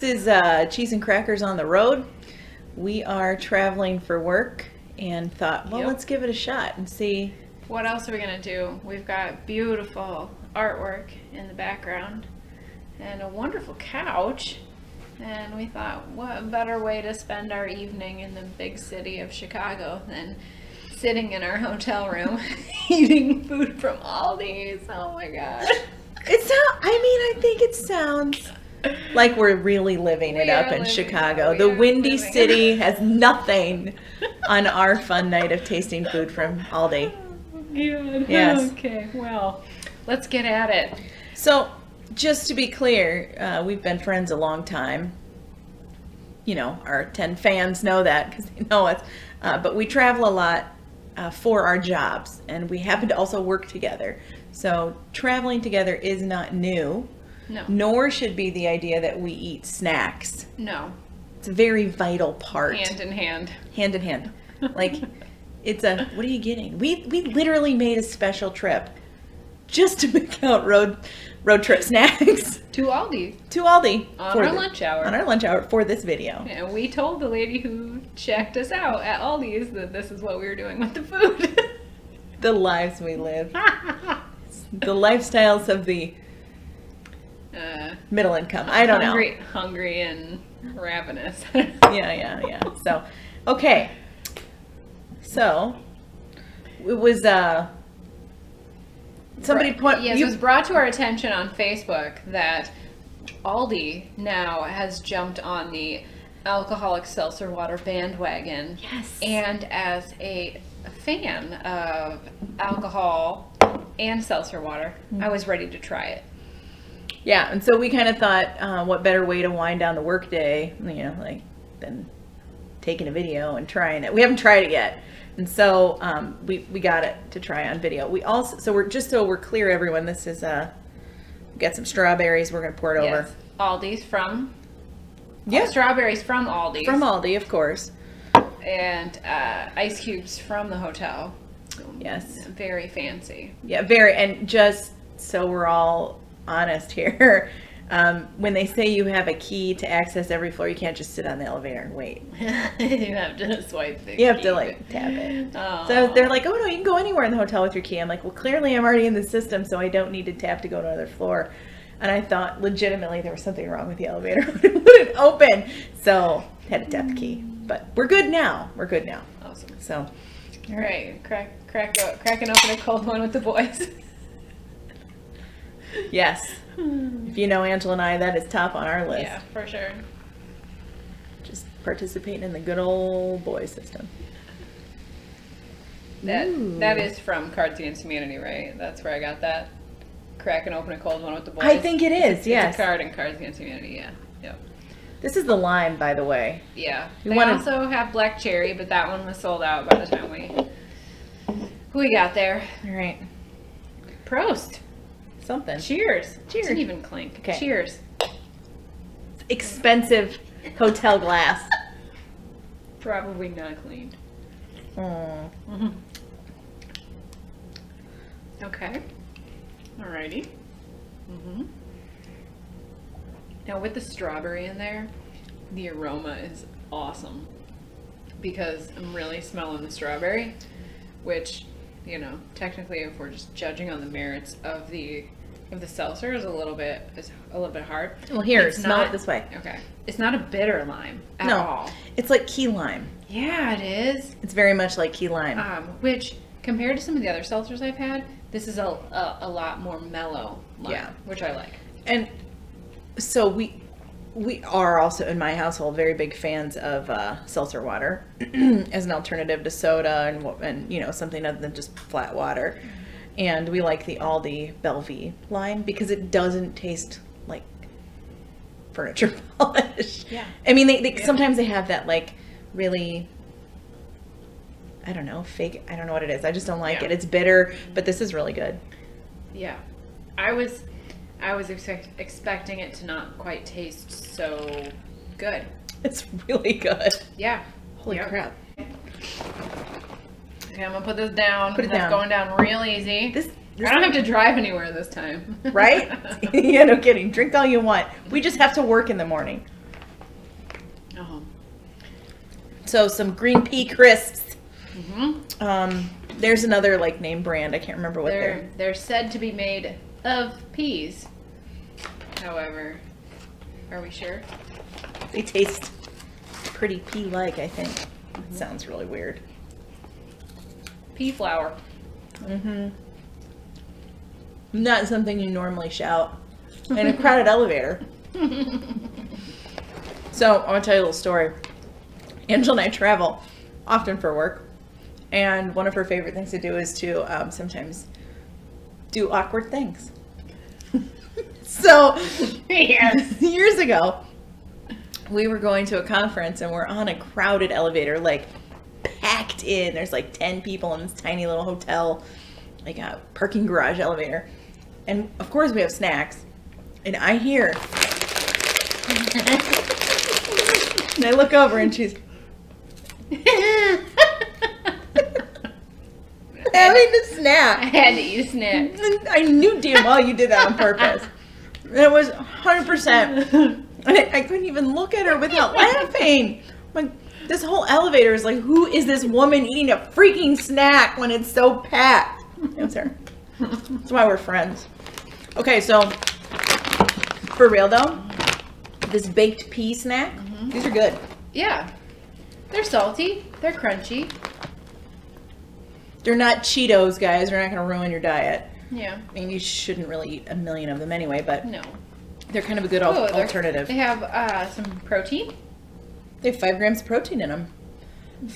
This is uh, Cheese and Crackers on the Road. We are traveling for work and thought, well, Yep. let's give it a shot and see. What else are we gonna do? We've got beautiful artwork in the background and a wonderful couch. And we thought, what better way to spend our evening in the big city of Chicago than sitting in our hotel room eating food from Aldi's? Oh my god. It's not, I mean, I think it sounds like we're really living it We up in Chicago. The Windy living. City has nothing on our fun night of tasting food from Aldi. Good. Yes. Okay, well, let's get at it. So, just to be clear, uh, we've been friends a long time. You know, our 10 fans know that because they know us. Uh, but we travel a lot uh, for our jobs, and we happen to also work together. So, traveling together is not new, No. nor should be the idea that we eat snacks. No. It's a very vital part. Hand in hand. hand in hand. Like, it's a, what are you getting? We, we literally made a special trip just to pick out road, road trip snacks. To Aldi. to Aldi On our the- lunch hour. On our lunch hour for this video. And we told the lady who checked us out at Aldi's that this is what we were doing with the food. The lives we live, the lifestyles of the uh, middle income. I don't hungry, Hungry and ravenous. Yeah, yeah, yeah. So, okay. So, it was uh somebody put Yes, you- it was brought to our attention on Facebook that Aldi now has jumped on the alcoholic seltzer water bandwagon. Yes. And as a fan of alcohol and seltzer water, Mm. I was ready to try it. Yeah, and so we kind of thought, uh, what better way to wind down the workday, you know, like than taking a video and trying it. We haven't tried it yet, and so um, we we got it to try on video. We also so we're just so we're clear, everyone. This is uh, we got some strawberries. We're gonna pour it over. Aldi's from Yeah, strawberries from Aldi. from Aldi, of course. and uh, ice cubes from the hotel. Yes. Very fancy. Yeah, very. And just so we're all honest here, um, when they say you have a key to access every floor, you can't just sit on the elevator and wait. you have to swipe the You have key. to like tap it. Oh. So they're like, oh no, you can go anywhere in the hotel with your key. I'm like, well, clearly I'm already in the system, so I don't need to tap to go to another floor. And I thought legitimately there was something wrong with the elevator. it wouldn't open. So had to tap the key. But we're good now. We're good now. awesome. So, All right, crack, crack, o- cracking open a cold one with the boys. Yes. If you know Angela and I, that is top on our list. yeah, for sure. Just participating in the good old boy system. That Ooh. that is from Cards Against Humanity, right? That's where I got that. Cracking open a cold one with the boys. I think it is, It's yes. a card in Cards Against Humanity. Yeah. Yep. This is the lime, by the way. Yeah. You they wanna- also have black cherry, but that one was sold out by the time we we got there. All right. Prost. Something. Cheers. Cheers. Didn't even clink. Okay. Cheers. Expensive hotel glass. Probably not cleaned. Mm. Mm-hmm. Okay. Alrighty. Mm-hmm. Now with the strawberry in there, the aroma is awesome because I'm really smelling the strawberry, which, you know, technically if we're just judging on the merits of the of the seltzer is a little bit is a little bit hard. Well, here, It's smell not- it this way. Okay. It's not a bitter lime at no, all. it's like key lime. Yeah, it is. It's very much like key lime. Um, which compared to some of the other seltzers I've had, this is a, a, a lot more mellow. Lime, Yeah. which I like. and so we we are also in my household very big fans of uh, seltzer water as an alternative to soda and and you know something other than just flat water. And we like the Aldi Belvie line because it doesn't taste like furniture polish. Yeah. I mean, they, they Yeah. sometimes they have that like really. I don't know, fake. I don't know what it is. I just don't like Yeah. it. It's bitter, but this is really good. Yeah, I was I was expect, expecting it to not quite taste so good. It's really good. Yeah. Holy Yep. crap. Okay, I'm gonna put this down. Put it That's down. going down real easy. This, this I don't have to drive anywhere this time. right? yeah, no kidding. Drink all you want. We just have to work in the morning. Oh. So some green pea crisps. hmm Um, there's another like name brand. I can't remember what they're. They're they're said to be made of peas. However, are we sure? They taste pretty pea-like. I think. Sounds really weird. Pea flour. Mm-hmm. Not something you normally shout in a crowded elevator. So I want to tell you a little story. Angela and I travel often for work, and one of her favorite things to do is to um, sometimes do awkward things. so yes. years ago, we were going to a conference and we're on a crowded elevator, like packed in. There's like 10 people in this tiny little hotel, like a parking garage elevator. And of course, we have snacks. And I hear, and I look over and she's having a I snack. I had to eat a snack. And I knew damn well you did that on purpose. It was 100%. And I, I couldn't even look at her without laughing. Like, this whole elevator is like, who is this woman eating a freaking snack when it's so packed? Her. That's why we're friends. Okay, so for real though, this baked pea snack, these are good. Yeah. They're salty. They're crunchy. They're not Cheetos, guys. They're not going to ruin your diet. Yeah. I mean, you shouldn't really eat a million of them anyway, but No. they're kind of a good al- Oh, alternative. They have uh, some protein. They have five grams of protein in them.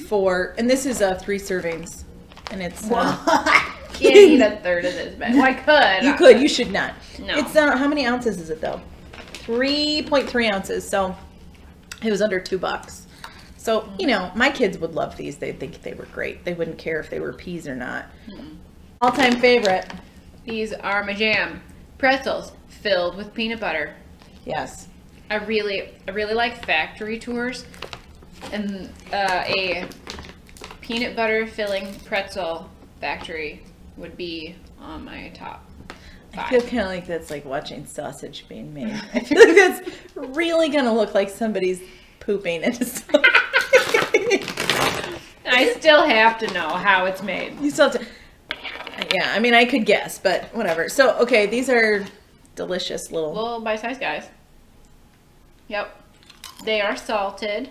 For and this is uh, three servings, and it's uh, Can't eat a third of this, but well, I could. you could, you should not. No. It's uh, how many ounces is it though? Three point three ounces. So it was under two bucks. So you know, my kids would love these. They think they were great. They wouldn't care if they were peas or not. All time favorite. These are my jam pretzels filled with peanut butter. Yes. I really, I really like factory tours, and uh, a peanut butter filling pretzel factory would be on my top Five. I feel kind of like that's like watching sausage being made. I feel like that's really gonna look like somebody's pooping into something. I still have to know how it's made. you still have to. Yeah, I mean, I could guess, but whatever. So, okay, these are delicious little. Little bite-sized guys. Yep, they are salted.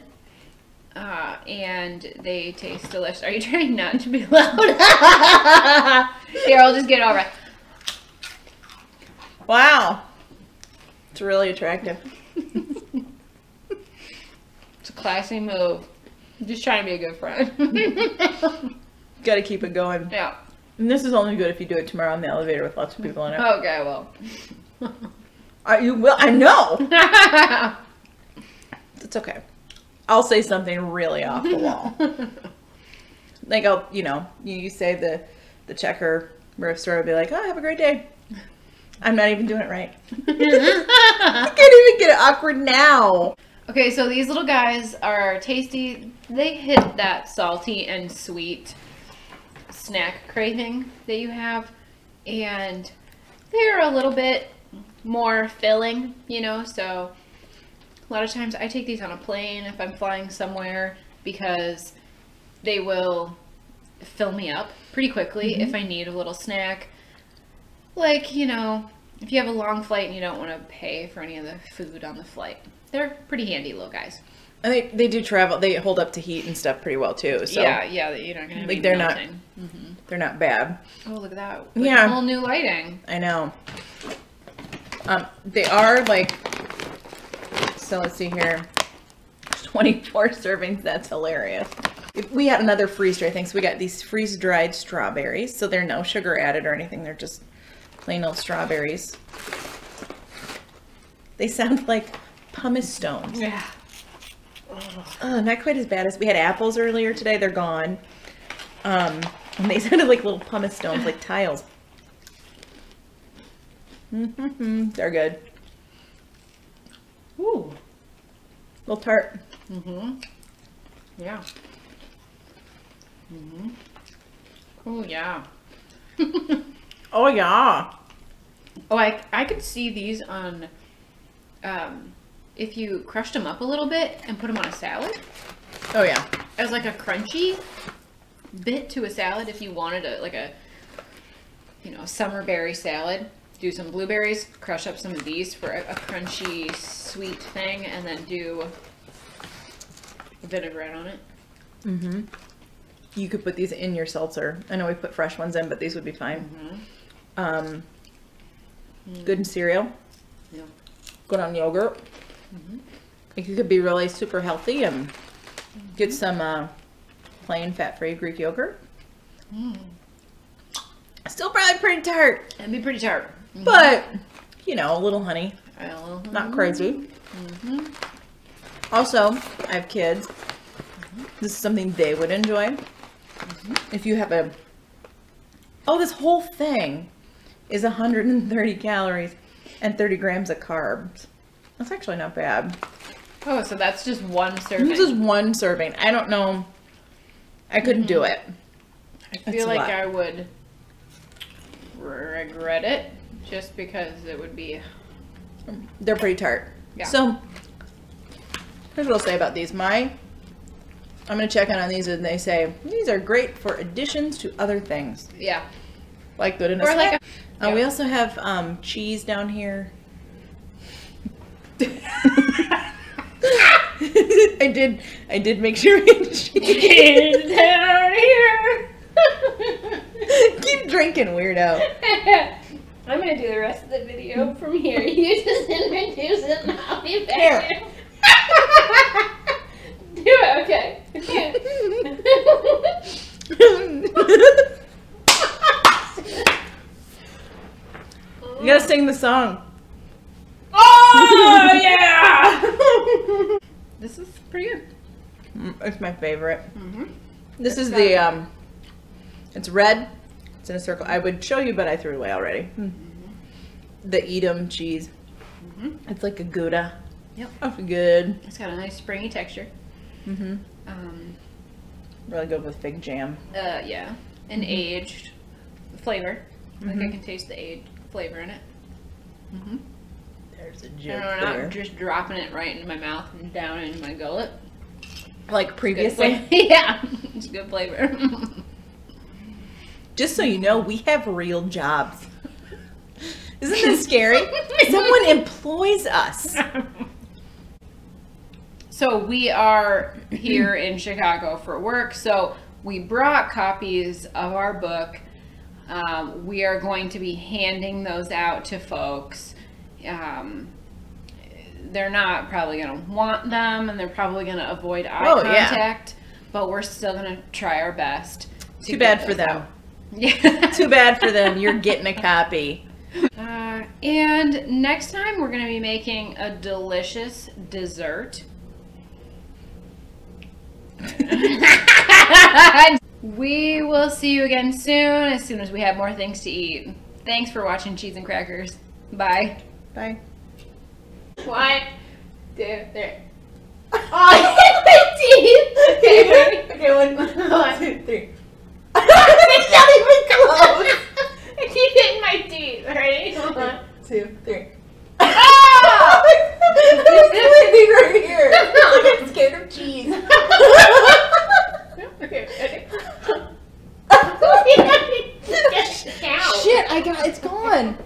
Uh, and they taste delicious. Are you trying not to be loud? Here, I'll just get it over. it. Wow, it's really attractive. It's a classy move. I'm just trying to be a good friend. Got to keep it going. yeah. And this is only good if you do it tomorrow in the elevator with lots of people in it. Okay, well. Are you will. I know. It's okay. I'll say something really off the wall. like I'll, you know, you, you say the the checker roof store will be like, "Oh, have a great day." I'm not even doing it right. I can't even get it awkward now. okay, so these little guys are tasty. They hit that salty and sweet snack craving that you have. And they're a little bit more filling, you know, so a lot of times I take these on a plane if I'm flying somewhere because they will fill me up pretty quickly if I need a little snack. Like, you know, if you have a long flight and you don't want to pay for any of the food on the flight. They're pretty handy little guys. And they they do travel. They hold up to heat and stuff pretty well too. So yeah, yeah, you're not gonna Like, they're not- melting. they're not bad. Oh, look at that! Like Yeah. whole new lighting. I know. Um, they are like. So let's see here. 24 servings. That's hilarious. If we had another freeze dry thing, so we got these freeze dried strawberries. So they're no sugar added or anything. They're just plain old strawberries. They sound like pumice stones. Yeah. Oh, not quite as bad as we had apples earlier today. They're gone. Um, and they sounded like little pumice stones, like tiles. Mm-hmm. They're good. Ooh. Little tart. Mm-hmm. Yeah. Mm-hmm. Oh yeah. Oh yeah. oh, I I could see these on, um, if you crushed them up a little bit and put them on a salad Oh yeah. as like a crunchy bit to a salad if you wanted a like a you know summer berry salad do some blueberries crush up some of these for a, a crunchy sweet thing and then do a vinaigrette on it Mm-hmm. You could put these in your seltzer. I know we put fresh ones in, but these would be fine. Um, good in cereal. yeah Good on yogurt. Like you could be really super healthy and get some uh, plain fat-free Greek yogurt. Still probably pretty tart, that'd be pretty tart Mm-hmm. but you know, a little honey, not crazy. Mm-hmm. Also, I have kids. Mm-hmm. This is something they would enjoy. If you have a oh, this whole thing is 130 calories and 30 grams of carbs. That's actually not bad. oh so that's just one serving This is one serving. I don't know. I couldn't do it. i that's feel like i would regret it just because it would be They're pretty tart. Yeah. So, here's what I'll say about these. My, I'm gonna check in on these, and they say these are great for additions to other things, yeah like good enough. Or like a- Uh, We also have um, cheese down here. I did. I did make sure. we had cheese. down here. Keep drinking, weirdo. I'm gonna do the rest of the video from here. You just introduce it and I'll be back Here. do it, okay. you gotta sing the song. oh yeah! this is pretty good. Mm, It's my favorite. Mm-hmm. This is the it. um. It's red. It's in a circle. I would show you, but I threw it away already. The Edam cheese. Mhm. It's like a Gouda. Yep. Oh, good. It's got a nice springy texture. Mm-hmm. Um, Really good with fig jam. uh, yeah, and aged flavor. Like I Mhm. can taste the aged flavor in it. Mm-hmm. There's a And joke we're not there. just dropping it right into my mouth and down into my gullet. Like previously. yeah, it's good flavor. Just so you know, we have real jobs. Isn't this scary? Someone employs us. so we are here in Chicago for work. So we brought copies of our book. Um, we are going to be handing those out to folks. Um, they're not probably going to want them, and they're probably going to avoid eye Oh, yeah. contact. But we're still going to try our best. to Too bad for them. out. Yeah. Too bad for them. You're getting a copy. Uh, and next time we're going to be making a delicious dessert. we will see you again soon as soon as we have more things to eat. Thanks for watching Cheese and Crackers. Bye. Bye. One, two, three. Oh, my teeth! Okay, ready? Okay, one, One. two, three. It's not even close. I keep hitting my teeth. Ready? One. Two, three. Ah! I'm sleeping right here. Like I'm scared of cheese. Okay, ready? Shit, I got it's gone.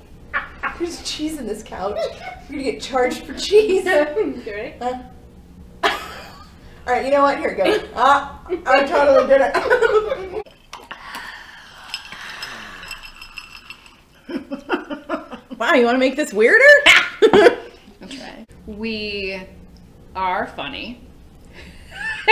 There's cheese in this couch. We're gonna get charged for cheese. You ready? Uh. All right, you know what? Here it goes. Ah, I totally did it. wow, you want to make this weirder? I'll try. We are funny.